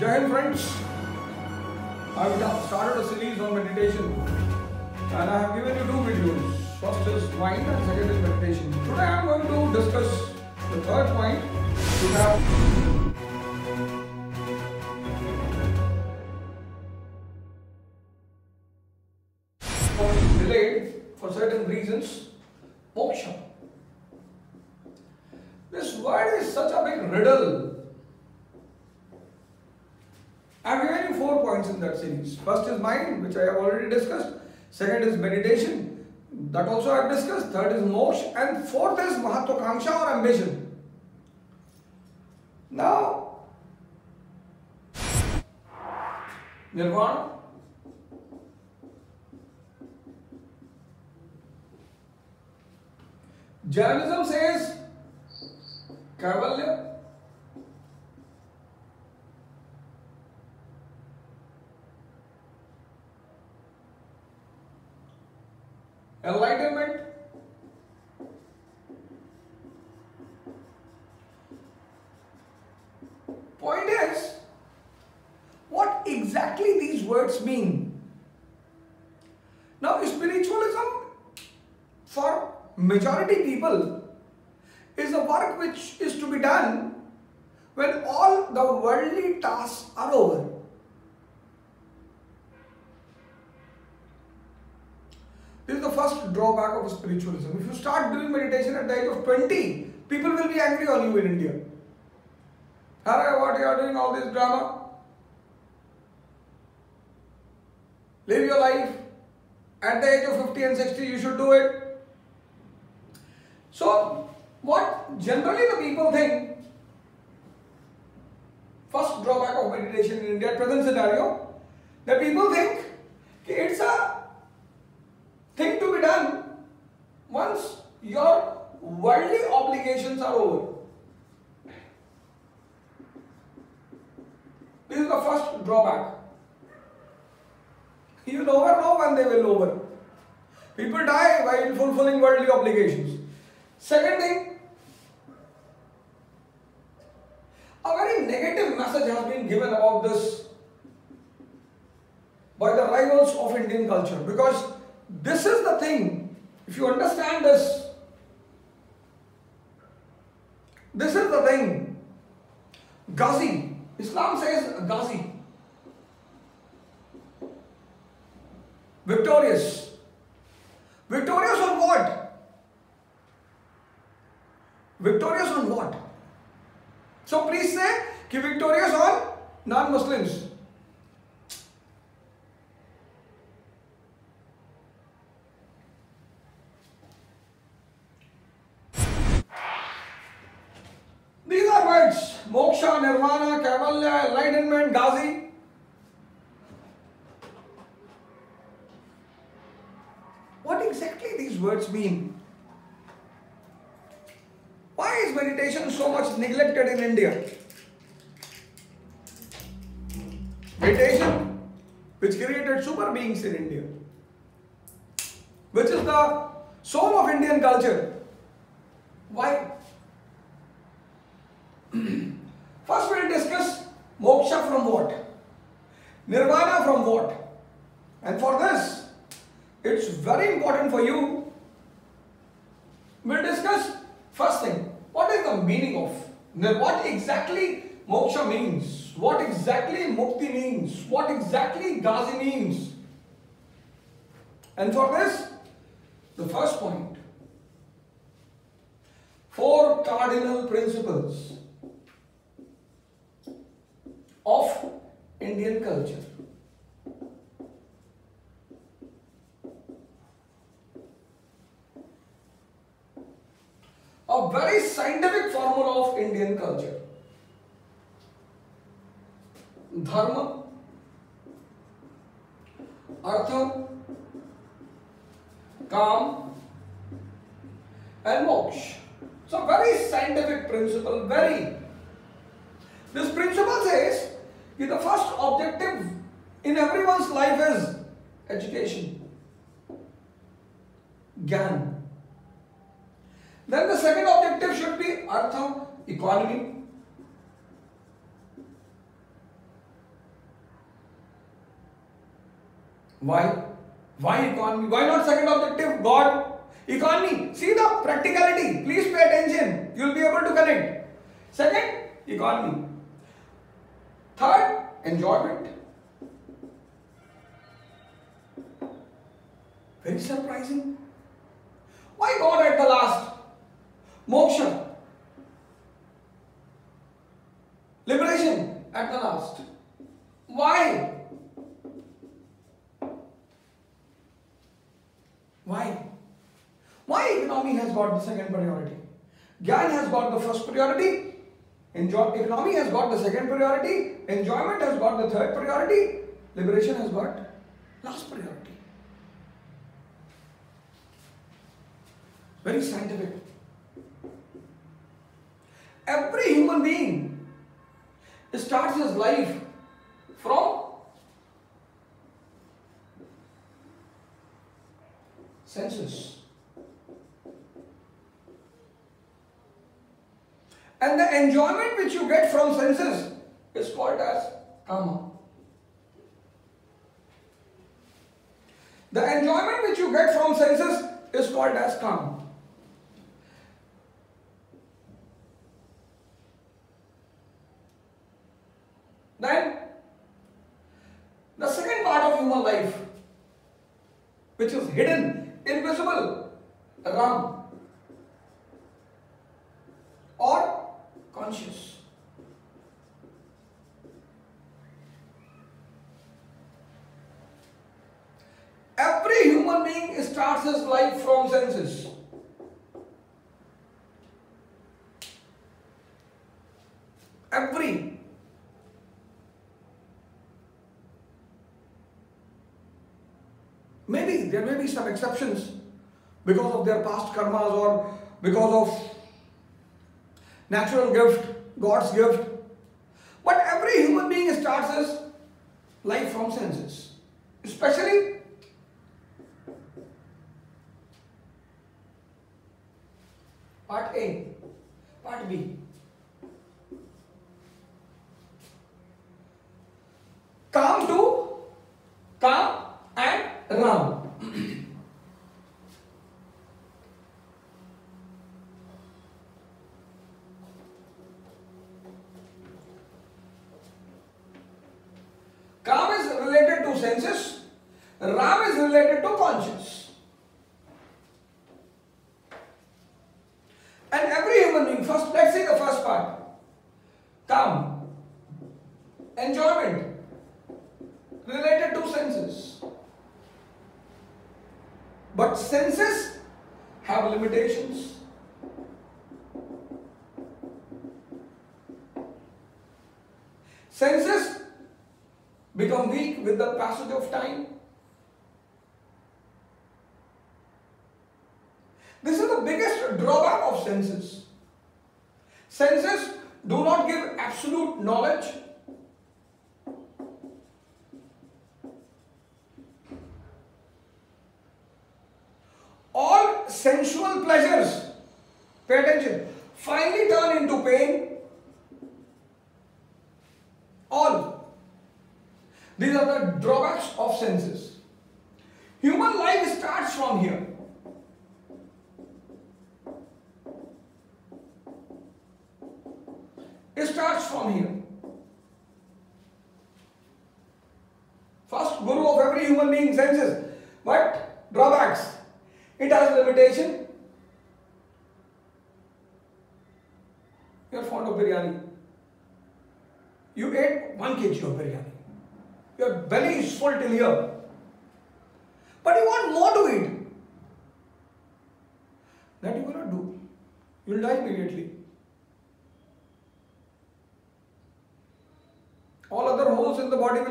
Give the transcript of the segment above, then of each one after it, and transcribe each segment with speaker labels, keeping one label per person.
Speaker 1: Jai friends. I have started a series on meditation and I have given you two videos. First is mind and second is meditation. Today I am going to discuss the third point. Second is meditation, that also I have discussed. Third is moksha, and fourth is mahatvakanksha or ambition. Now, nirvana. Jainism says Kaivalya. Enlightenment. Point is, what exactly these words mean? Now, spiritualism for majority people is a work which is to be done when all the worldly tasks are over. Drawback of spiritualism. If you start doing meditation at the age of 20, people will be angry on you in India. Hare, what you are doing all this drama? Live your life. At the age of 50 and 60, you should do it. So, what generally the people think, first drawback of meditation in India, present scenario, that people think it's a thing to be done once your worldly obligations are over. This is the first drawback. You never know when they will over. People die while fulfilling worldly obligations. Second thing, a very negative message has been given about this by the rivals of Indian culture because this is the thing. If you understand this, this is the thing. Ghazi, Islam says Ghazi, victorious. Victorious on what? Victorious on what? So please say कि victorious on non-Muslims. These are words moksha, nirvana, kaivalya, enlightenment, ghazi. What exactly these words mean? Why is meditation so much neglected in India? Meditation, which created super beings in India, which is the soul of Indian culture. Why? First, we'll discuss moksha from what? Nirvana from what? And for this, it's very important for you. We'll discuss first thing what is the meaning of what exactly moksha means, what exactly mukti means, what exactly ghazi means. And for this, the first point four cardinal principles of Indian culture. A very scientific formula of Indian culture. धर्म, artha, kama and moksha. So very scientific principle very this principle says the first objective in every one life is education gyan. Then the second objective should be artha economy Why? Why economy? Why not second objective? God. Economy. See the practicality. Please pay attention. You will be able to connect. Second, economy. Third, enjoyment. Very surprising. Why God at the last? Moksha. Liberation at the last. Why? Why? Why economy has got the second priority? Gyan has got the first priority. Enjoy, economy has got the second priority. Enjoyment has got the third priority. Liberation has got last priority. Very scientific. Every human being starts his life from senses. And the enjoyment which you get from senses is called as kama. The enjoyment which you get from senses is called as kama. Then, the second part of human life, which is hidden, invisible, Ram, or conscious. Every human being starts his life from senses. Every Maybe there may be some exceptions because of their past karmas or because of natural gift, God's gift. But every human being starts his life from senses, especially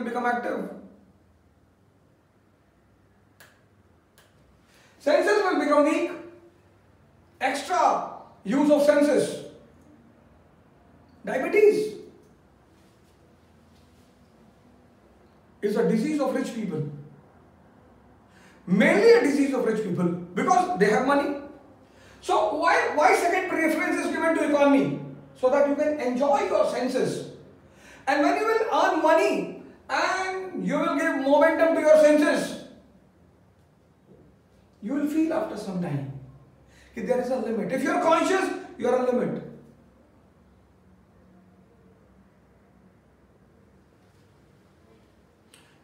Speaker 1: become active. Senses will become weak. Extra use of senses. Diabetes is a disease of rich people. Mainly a disease of rich people because they have money. So why, why second preference is given to economy? So that you can enjoy your senses. And when you will earn money and you will give momentum to your senses, You will feel after some time that there is a limit. If you are conscious, you are a limit.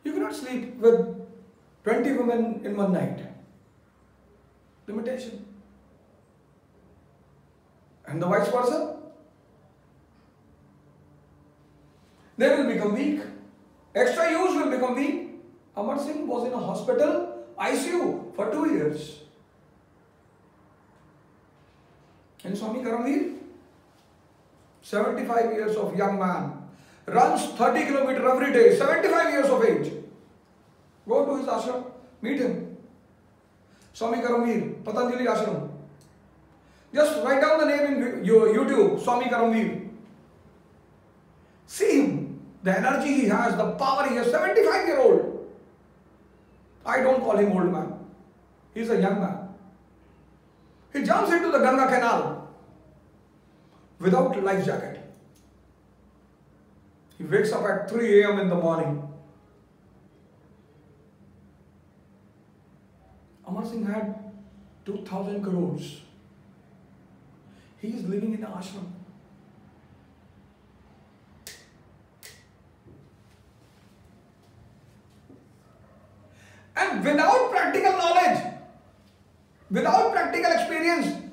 Speaker 1: You cannot sleep with 20 women in one night. Limitation. And the vice versa. They will become weak. Extra use will become weak. Amar Singh was in a hospital ICU for two years. And Swami Karamveer, 75 years of young man, runs 30 kilometers every day, 75 years of age. Go to his ashram, meet him. Swami Karamveer, Patanjali Ashram. Just write down the name in your YouTube, Swami Karamveer. See him, the energy he has, the power he has, 75 year old. I don't call him old man. He's a young man. He jumps into the Ganga canal without life jacket. He wakes up at 3 a.m. in the morning. Amar Singh had 2000 crores. He is living in an ashram. And without practical knowledge, without practical experience,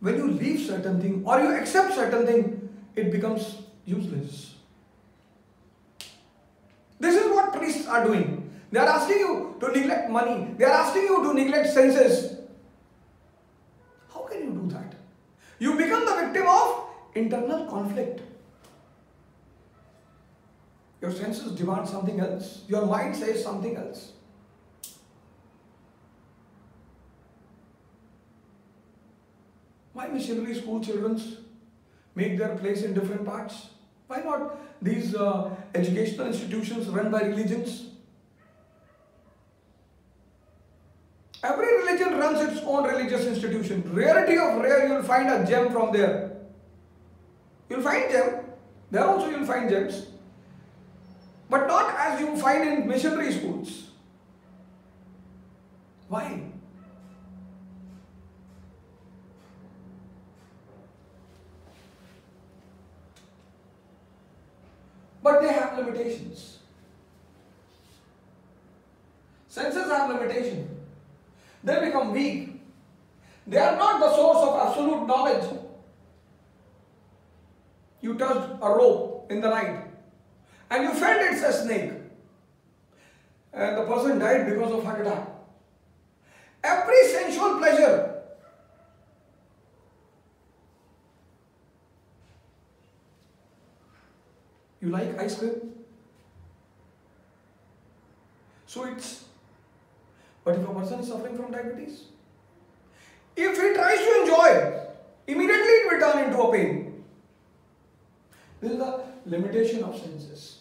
Speaker 1: when you leave certain thing or you accept certain thing, it becomes useless. This is what priests are doing. They are asking you to neglect money. They are asking you to neglect senses. How can you do that? You become the victim of internal conflict. Your senses demand something else. Your mind says something else. Why missionary school children make their place in different parts? Why not these uh, educational institutions run by religions? Every religion runs its own religious institution. Rarity of rare, you will find a gem from there. You'll find gem. There also you'll find gems. But not as you find in missionary schools. Why? But they have limitations. Senses have limitation. They become weak. They are not the source of absolute knowledge. You touched a rope in the night and you felt it's a snake. And the person died because of heart attack. Every sensual pleasure You like ice cream? So it's. But if a person is suffering from diabetes, if he tries to enjoy, immediately it will turn into a pain. This is the limitation of senses.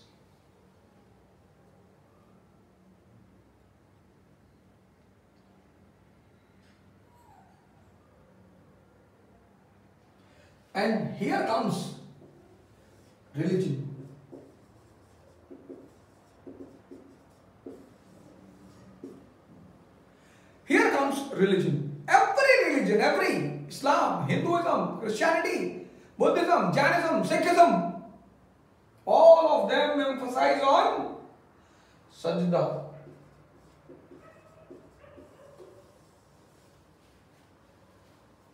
Speaker 1: And here comes religion. Here comes religion. Every religion, every Islam, Hinduism, Christianity, Buddhism, Jainism, Sikhism, all of them emphasize on sajda.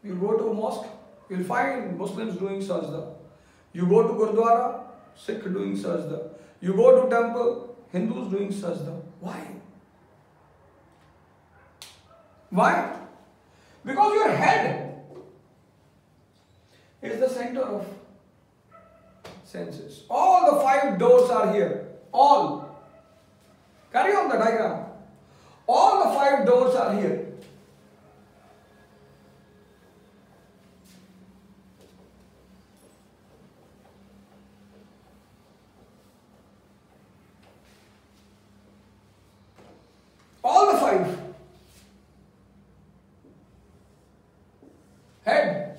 Speaker 1: You go to a mosque, you'll find Muslims doing sajda. You go to Gurdwara, Sikh doing sajda. You go to temple, Hindus doing sajda. Why? Why? Because your head is the center of senses. All the five doors are here. All. Carry on the diagram. All the five doors are here. All the five. Head.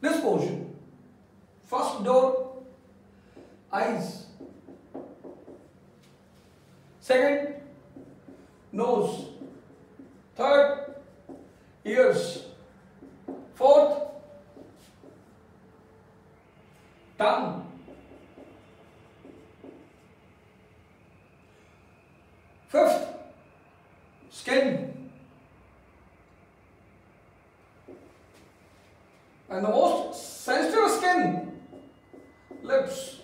Speaker 1: This portion. First door, eyes. Second, nose. Third, ears. Fourth, tongue. Fifth, skin. And the most sensitive skin, lips.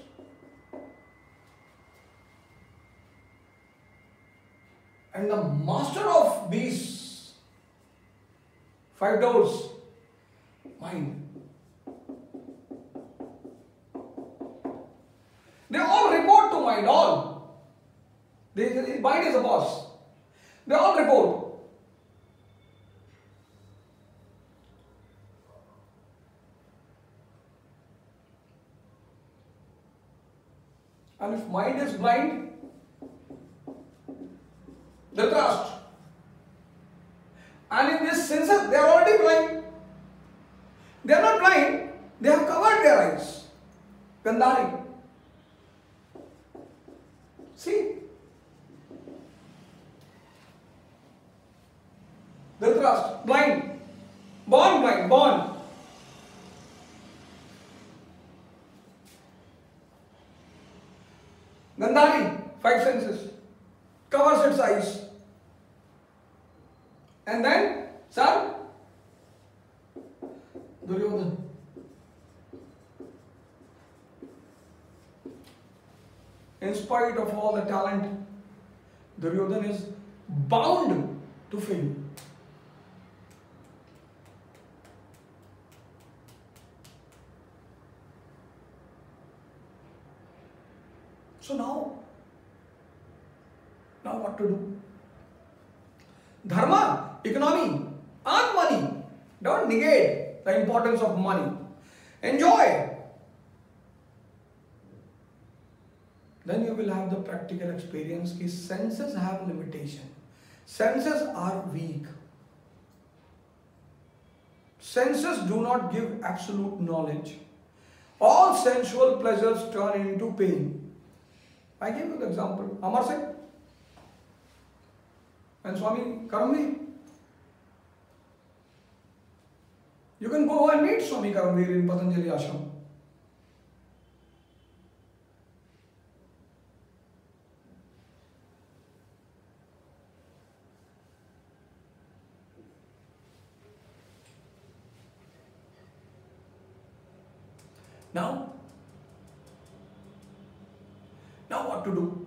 Speaker 1: And the master of these five doors, mind. They all report to mind, all. They, mind is the boss. They all report. And if mind is blind, Dhritarashtra. And in this senses, they are already blind. They are not blind, they have covered their eyes. Gandhari. See? Dhritarashtra, blind. Born blind, born. Gandhari, five senses, covers its eyes. And then, son, Duryodhana. In spite of all the talent, Duryodhana is bound to fail. So now, now what to do? Dharma, economy, earn money. Don't negate the importance of money. Enjoy. Then you will have the practical experience कि senses have limitation. Senses are weak. Senses do not give absolute knowledge. All sensual pleasures turn into pain. I gave you the example. Amar Singh and Swami Karamveer. You can go and meet Swami Karamveer in Patanjali Ashram. Now, now what to do?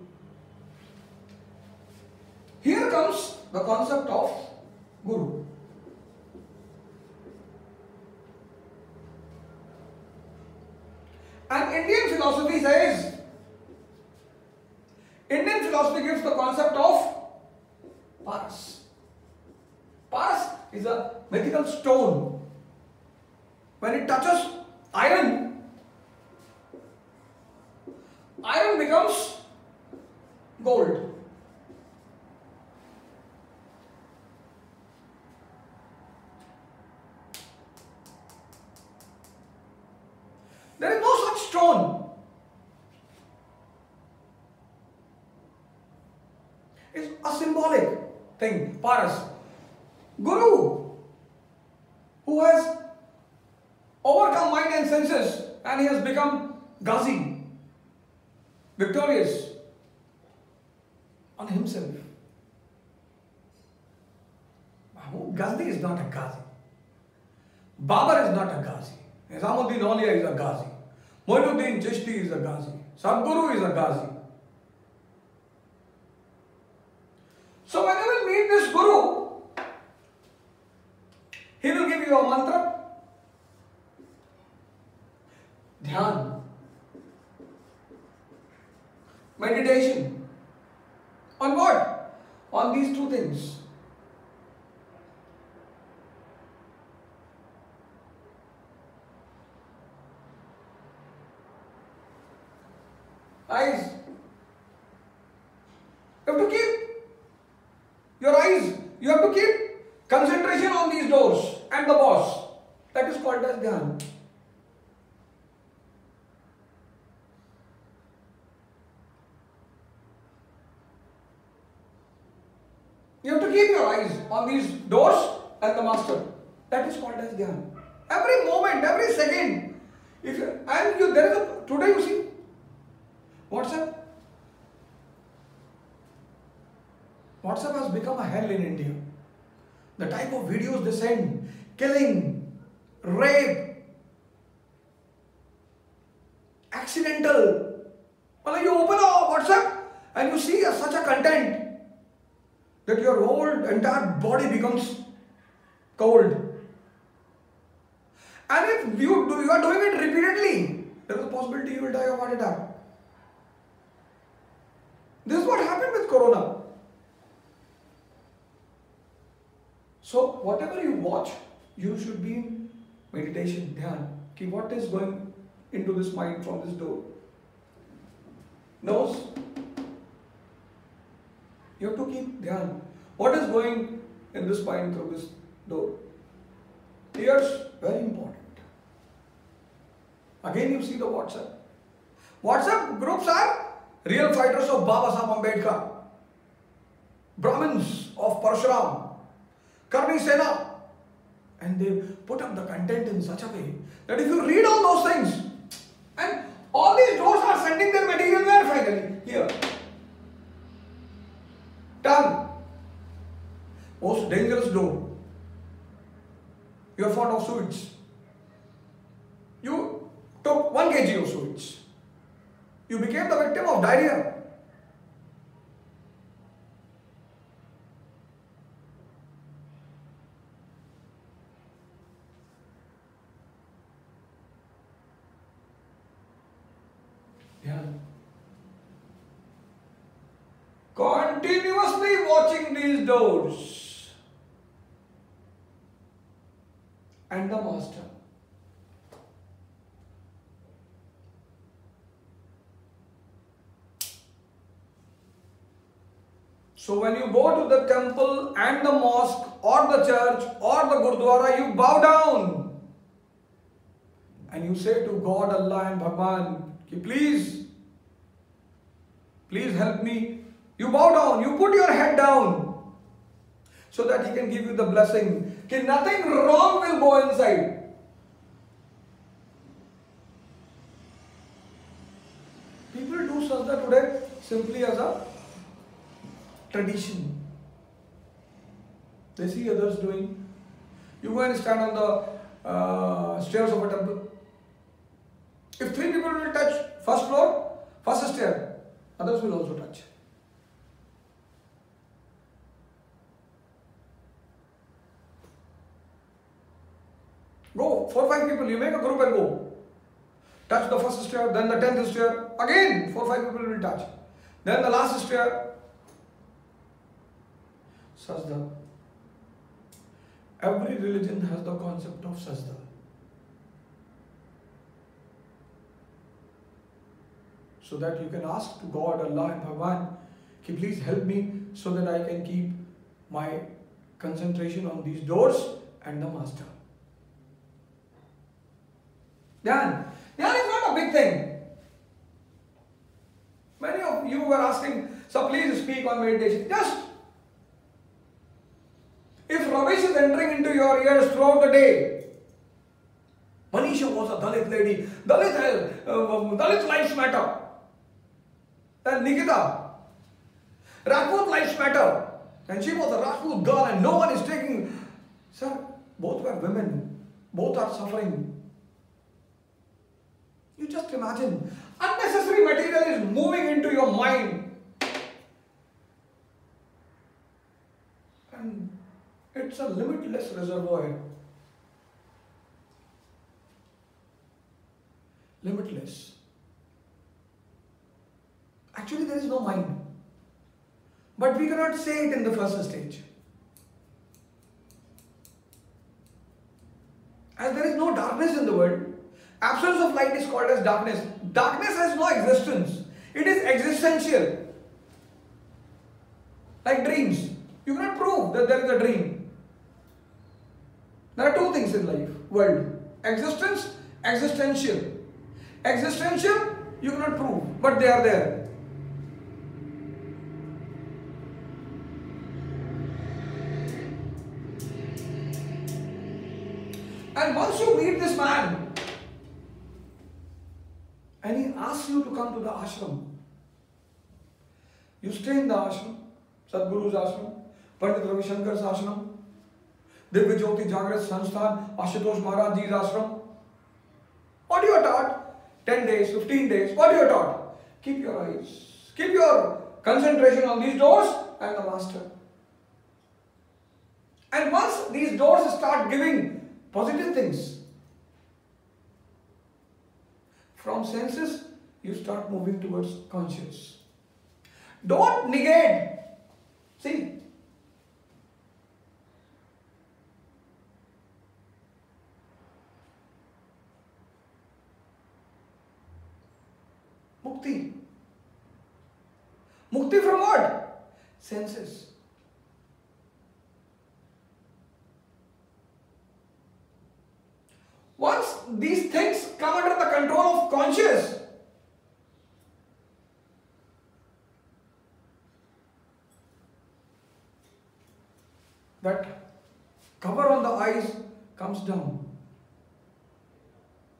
Speaker 1: Here comes the concept of Guru. And Indian philosophy says, Indian philosophy gives the concept of Paras. Paras is a mythical stone. When it touches iron, iron becomes gold. Ghazi. Sadguru is a Ghazi. So when you will meet this Guru, he will give you a mantra, dhyan, meditation. On what? On these two things. So, whatever you watch, you should be in meditation, dhyan. Okay, what is going into this mind from this door? Nose. You have to keep dhyan. What is going in this mind through this door? Ears, very important. Again, you see the WhatsApp. WhatsApp groups are real fighters of Baba Sahib Ambedkar, Brahmins of Parshuram, Karni Sena. Ah. And they put up the content in such a way that if you read all those things, and all these doors are sending their material where finally? Here. Tongue. Most dangerous door. You are fond of sweets. You took 1 kg of sweets. You became the victim of diarrhea. Continuously watching these doors. And the master. So when you go to the temple and the mosque or the church or the gurdwara, you bow down and you say to God, Allah and Bhagwan, please, please help me. You bow down, you put your head down so that He can give you the blessing. Ki nothing wrong will go inside. People do sajda today simply as a tradition. They see others doing. You go and stand on the uh, stairs of a temple. If three people will touch first floor, first stair, others will also touch. Four five people, you make a group and go. Touch the first stair, then the tenth stair, again four five people will touch. Then the last stair, sajda. Every religion has the concept of sajda. So that you can ask to God, Allah and Bhagwan, ki please help me so that I can keep my concentration on these doors and the Master. Dhyan. Dhyan is not a big thing. Many of you were asking, so please speak on meditation. Just if rubbish is entering into your ears throughout the day, Manisha was a Dalit lady. Dalit, uh, Dalit lives matter. And Nikita, Rajput lives matter. And she was a Rajput girl and no one is taking. Sir, both were women. Both are suffering. You just imagine. Unnecessary material is moving into your mind. And it's a limitless reservoir. Limitless. Actually, there is no mind. But we cannot say it in the first stage. As there is no darkness in the world, absence of light is called as darkness. Darkness has no existence, it is existential. Like dreams. You cannot prove that there is a dream. There are two things in life, world. Existence, existential. Existential, you cannot prove, but they are there. Come to the ashram, you stay in the ashram, Sadhguru's ashram, Pandit Ravi Shankar's ashram, Divya Jyoti Jagrat Sansthan, Ashutosh Maharaj Ji's ashram. What you are taught? 10 days, 15 days, what you are taught? Keep your eyes, keep your concentration on these doors and the master. And once these doors start giving positive things, from senses you start moving towards conscious. Don't negate. See, Mukti. Mukti from what? Senses. Once these things come under the control of conscious, that cover on the eyes comes down.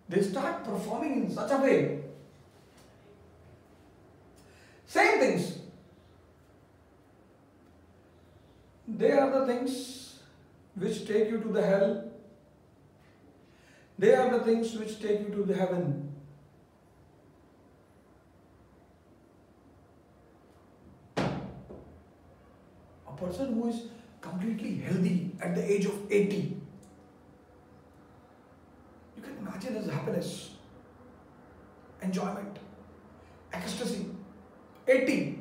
Speaker 1: They start performing in such a way. Same things. They are the things which take you to the hell. They are the things which take you to the heaven. A person who is completely healthy at the age of 80, you can imagine his happiness, enjoyment, ecstasy. 80.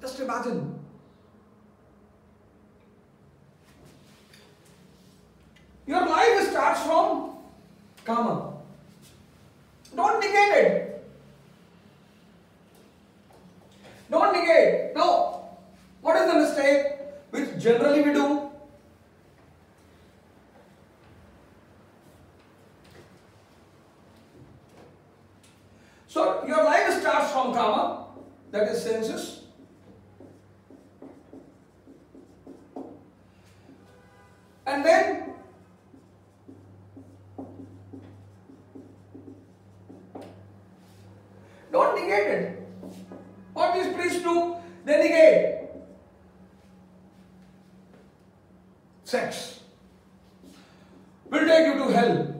Speaker 1: Just imagine. Your life starts from kama. Don't negate it. Don't negate. No. What is the mistake which generally we do? So your life starts from kama, that is senses. And then don't negate it. What these priests do, they negate. Sex will take you to hell.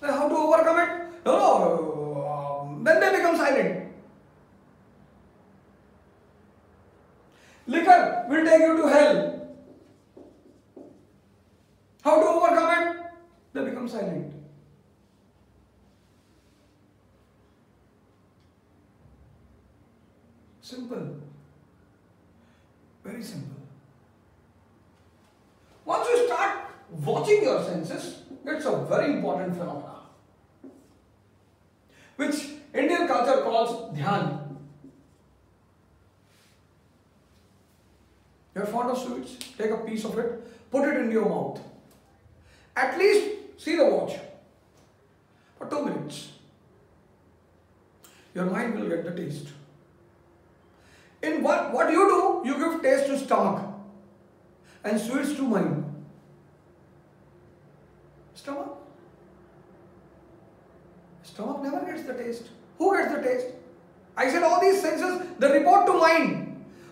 Speaker 1: Then how to overcome it? No, no. um, Then they become silent. Liquor will take you to hell. How to overcome it? They become silent. Simple. Very simple. Once you start watching your senses, it's a very important phenomenon, which Indian culture calls dhyan. You're fond of sweets? Take a piece of it, put it in your mouth. At least see the watch for two minutes. Your mind will get the taste. In what, what you do, you give taste to stomach and sweets to mind. Stomach. Stomach never gets the taste. Who gets the taste? I said all these senses, they report to mind.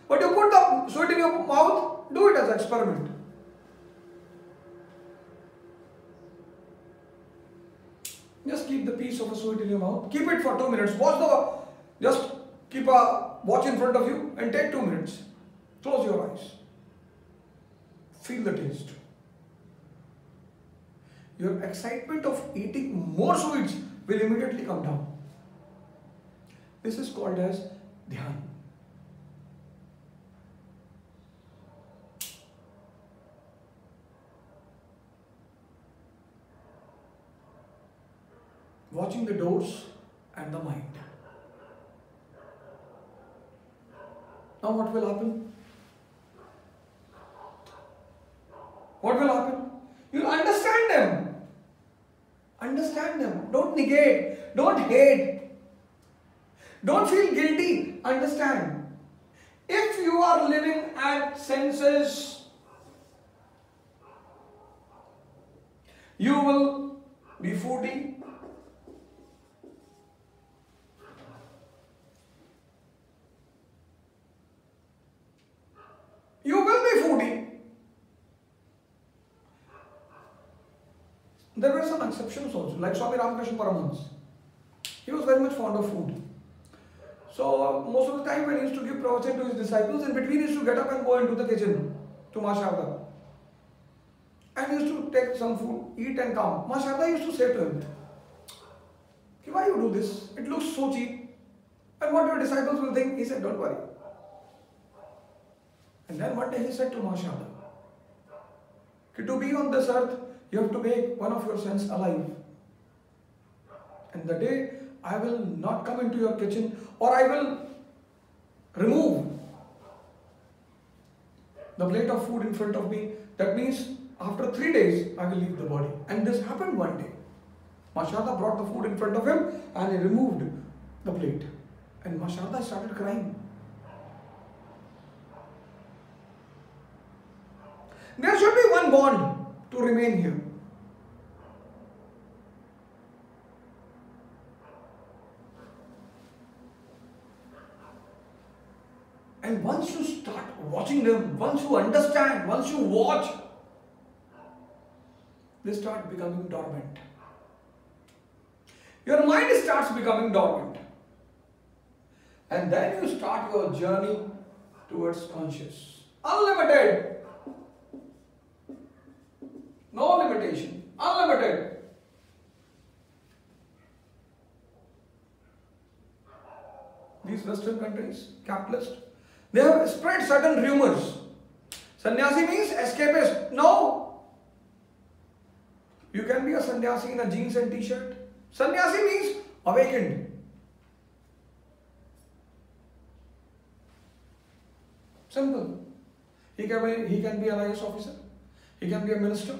Speaker 1: But you put the sweet in your mouth, do it as an experiment. Just keep the piece of a sweet in your mouth. Keep it for two minutes. Watch the, just keep a watch in front of you and take two minutes. Close your eyes. Feel the taste. Your excitement of eating more sweets will immediately come down. This is called as dhyan. Watching the doors and the mind. Now what will happen? What will happen? You'll understand them. Understand them. Don't negate. Don't hate. Don't feel guilty. Understand. If you are living at senses, you will be foodie. You will be foodie. There were some exceptions also, like Swami Ramakrishna Paramahansa. He was very much fond of food. So most of the time when he used to give pravachan to his disciples, in between he used to get up and go into the kitchen to Ma Sharda. And he used to take some food, eat and come. Ma Sharda used to say to him, why you do this? It looks so cheap. And what your disciples will think? He said, don't worry. And then one day he said to Ma Sharda, to be on this earth, you have to make one of your sons alive. And the day I will not come into your kitchen or I will remove the plate of food in front of me, that means after three days I will leave the body. And this happened one day. Ma Sharda brought the food in front of him and he removed the plate. And Ma Sharda started crying. There should be one bond to remain here. And once you start watching them, once you understand, once you watch, they start becoming dormant. Your mind starts becoming dormant. And then you start your journey towards conscious. Unlimited. No limitation. Unlimited. These Western countries, capitalist, they have spread certain rumors. Sannyasi means escapist. No. You can be a sannyasi in a jeans and t-shirt. Sannyasi means awakened. Simple. He can be, he can be an IAS officer. He can be a minister.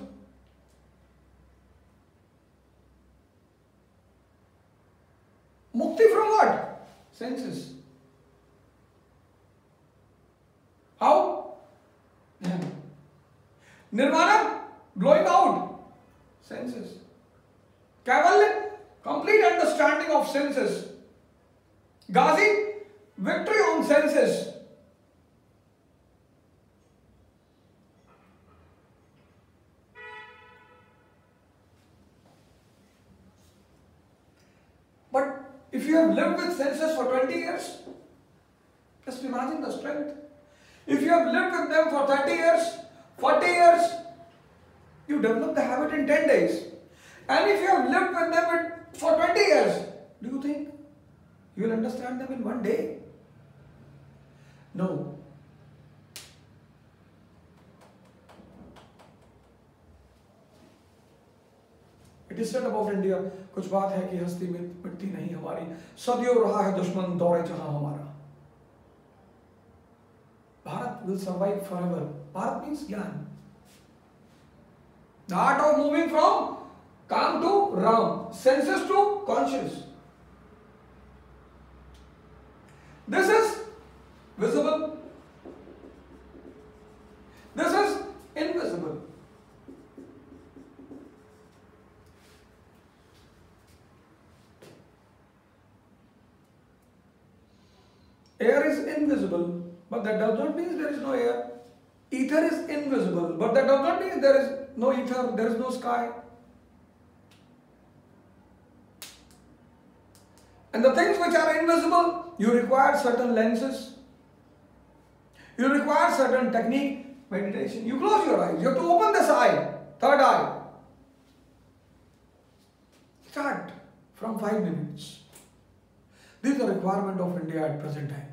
Speaker 1: Mukti from what senses how nirvana blowing out senses kaivalya complete understanding of senses ghazi victory on senses if you have lived with senses for 20 years, just imagine the strength. If you have lived with them for 30 years, 40 years, you develop the habit in 10 days. And if you have lived with them for 20 years, do you think you will understand them in one day? No. Is about India कुछ बात है कि हस्ती में मिट्टी नहीं हमारी। सदियों रहा है दुश्मन, दौरे जहाँ हमारा। Bharat will survive for ever Bharat means gyan. The art of moving from kama to Ram senses to conscious this is visible that does not mean there is no air. Ether is invisible, but that does not mean there is no ether, there is no sky. And the things which are invisible, you require certain lenses. You require certain technique, meditation. You close your eyes. You have to open this eye, third eye. Start from five minutes. This is the requirement of India at present time.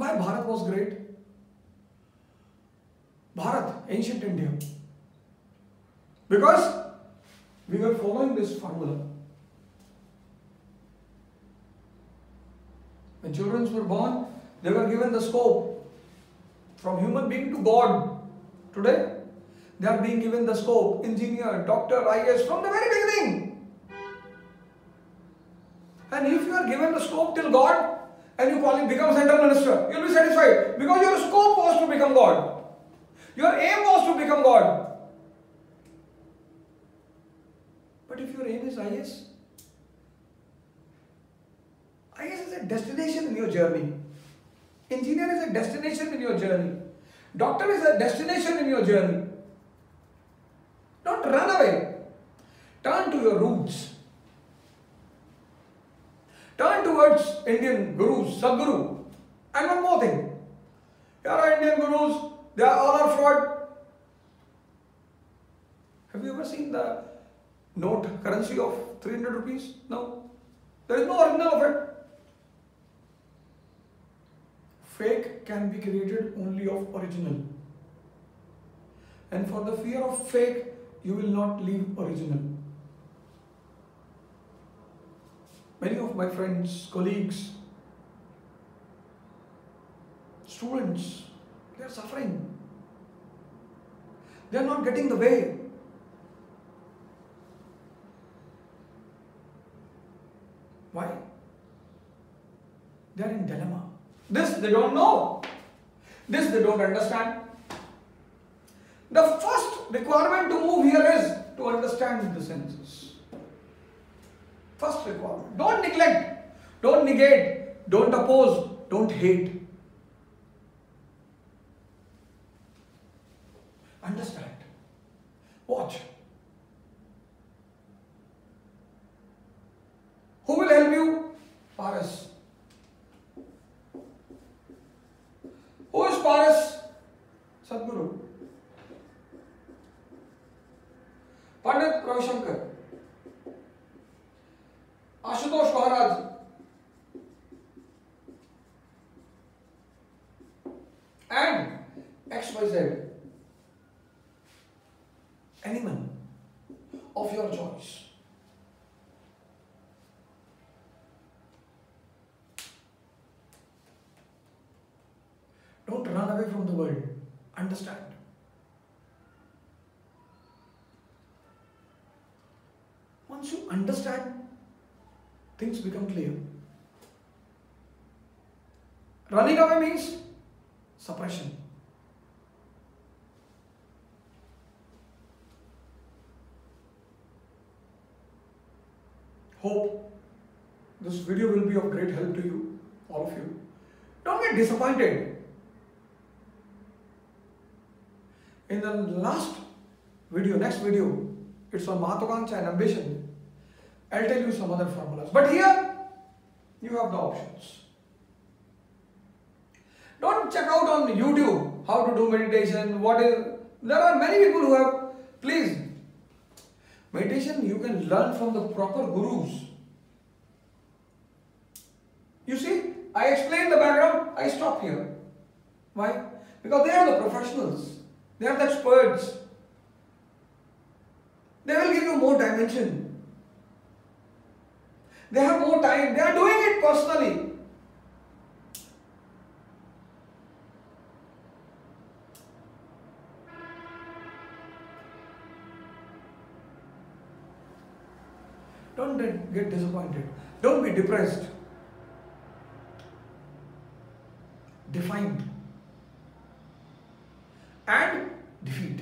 Speaker 1: Why Bharat was great? Bharat, ancient India. Because we were following this formula. When children were born, they were given the scope from human being to God. Today, they are being given the scope, engineer, doctor, IAS, from the very beginning. And if you are given the scope till God and you call become central minister, you'll be satisfied because your scope was to become God. Your aim was to become God. But if your aim is IAS, IAS is a destination in your journey. Engineer is a destination in your journey. Doctor is a destination in your journey. Don't run away. Turn to your roots. Turn towards Indian gurus, Sadguru. And one more thing. Here are Indian gurus, they are all are fraud. Have you ever seen the note currency of 300 rupees? No. There is no original of it. Fake can be created only of original. And for the fear of fake, you will not leave original. Many of my friends, colleagues, students, they are suffering. They are not getting the way. Why? They are in dilemma. This they don't know. This they don't understand. The first requirement to move here is to understand the senses. First requirement. Don't neglect, don't negate, don't oppose, don't hate. Understand. Watch. Who will help you? Paras. Who is Paras? Sadhguru. Pandit Ravishankar. Ashutosh Maharaj. And XYZ. Anyone of your choice. Don't run away from the world. Understand. Once you understand, things become clear. Running away means suppression. Hope this video will be of great help to you, all of you. Don't get disappointed. In the last video, next video, it's on Mahatvakanksha and ambition. I'll tell you some other formulas. But here, you have the options. Don't check out on YouTube how to do meditation, what is. There are many people who have. Please, meditation you can learn from the proper gurus. You see, I explained the background, I stop here. Why? Because they are the professionals, they are the experts. They will give you more dimension. They have more time, they are doing it personally. Don't get disappointed. Don't be depressed. Defined. And defeat.